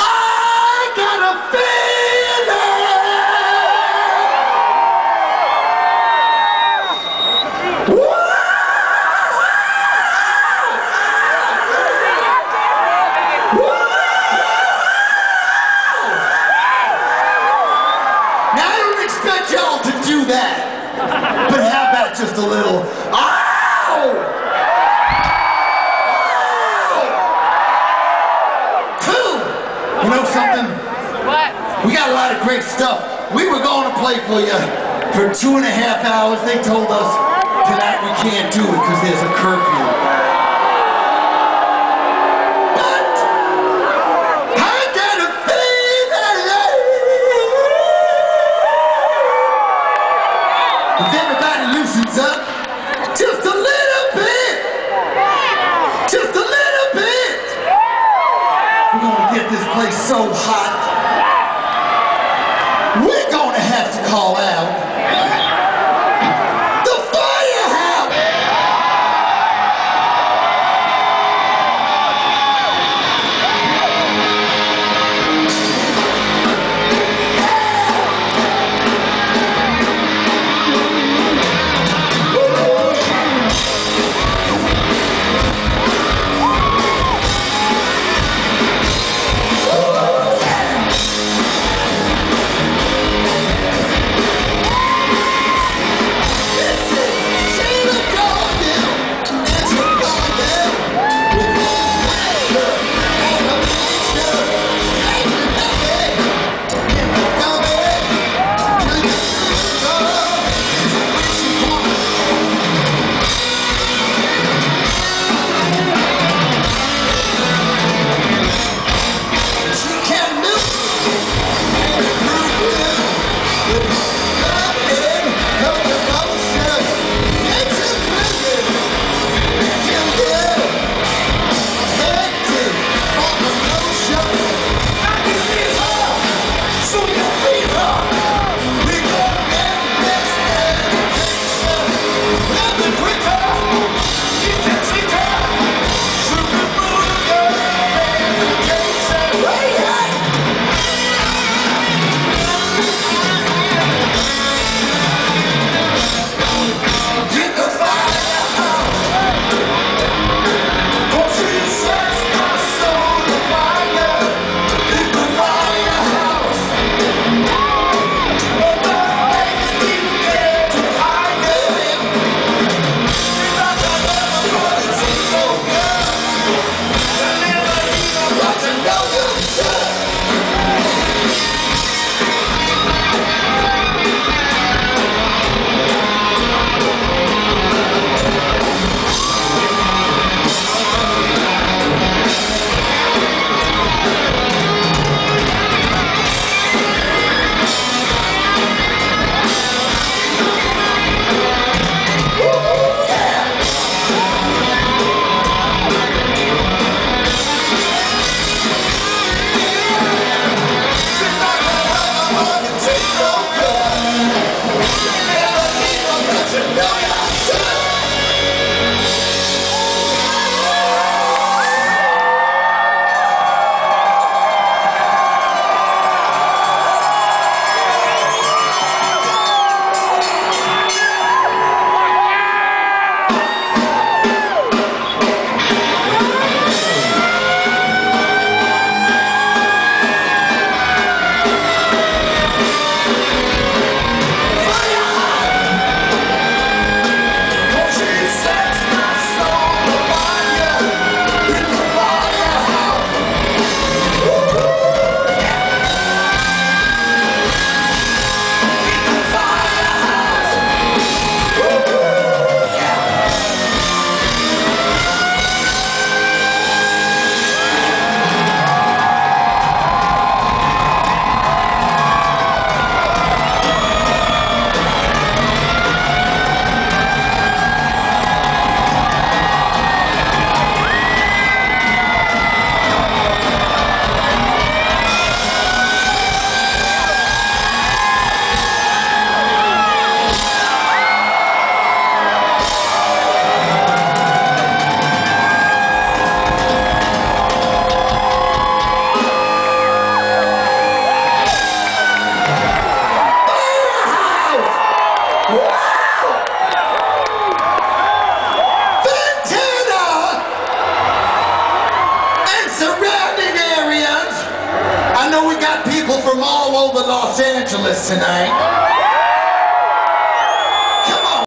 I got a feeling. now I don't expect y'all to do that, but how about just a little? Got a lot of great stuff. We were going to play for you for two and a half hours. They told us tonight we can't do it because there's a curfew. But I got if everybody loosens up just a little bit, just a little bit, we're gonna get this place so hot. Know we got people from all over Los Angeles tonight.